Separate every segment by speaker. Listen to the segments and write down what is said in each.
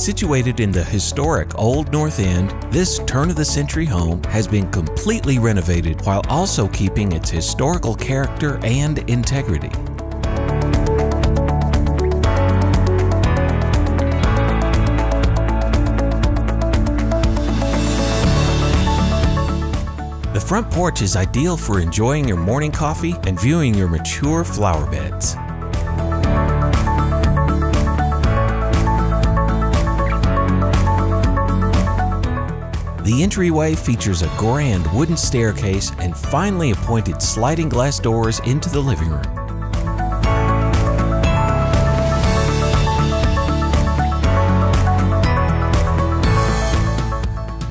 Speaker 1: Situated in the historic Old North End, this turn of the century home has been completely renovated while also keeping its historical character and integrity. The front porch is ideal for enjoying your morning coffee and viewing your mature flower beds. The entryway features a grand wooden staircase and finely appointed sliding glass doors into the living room.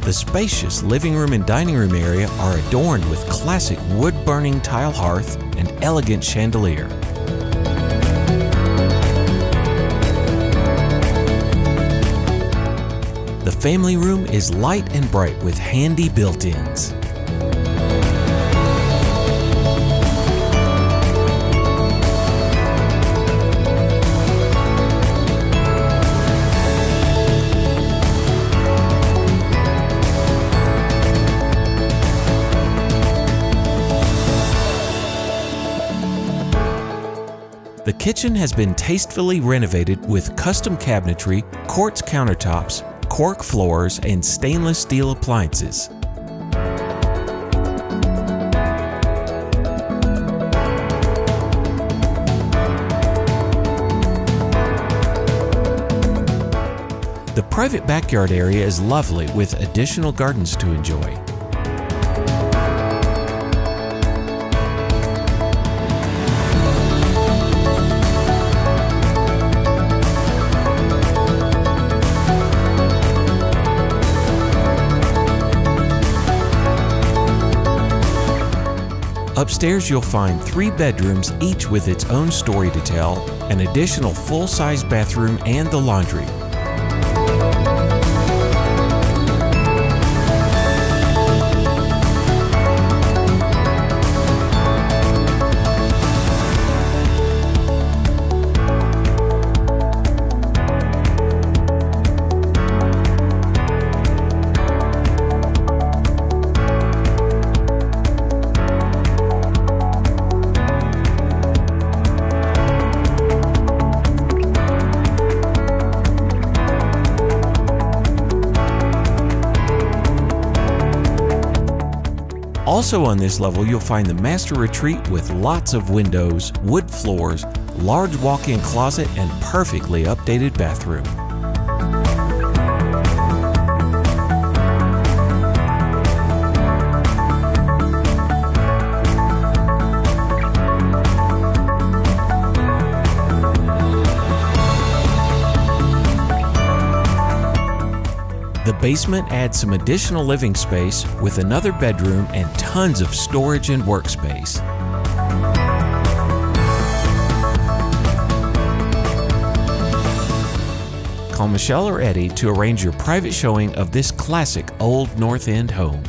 Speaker 1: The spacious living room and dining room area are adorned with classic wood-burning tile hearth and elegant chandelier. Family room is light and bright with handy built-ins. The kitchen has been tastefully renovated with custom cabinetry, quartz countertops, cork floors, and stainless steel appliances. The private backyard area is lovely with additional gardens to enjoy. Upstairs, you'll find three bedrooms, each with its own story to tell, an additional full size bathroom, and the laundry. Also on this level, you'll find the master retreat with lots of windows, wood floors, large walk-in closet, and perfectly updated bathroom. The basement adds some additional living space with another bedroom and tons of storage and workspace. Call Michelle or Eddie to arrange your private showing of this classic Old North End home.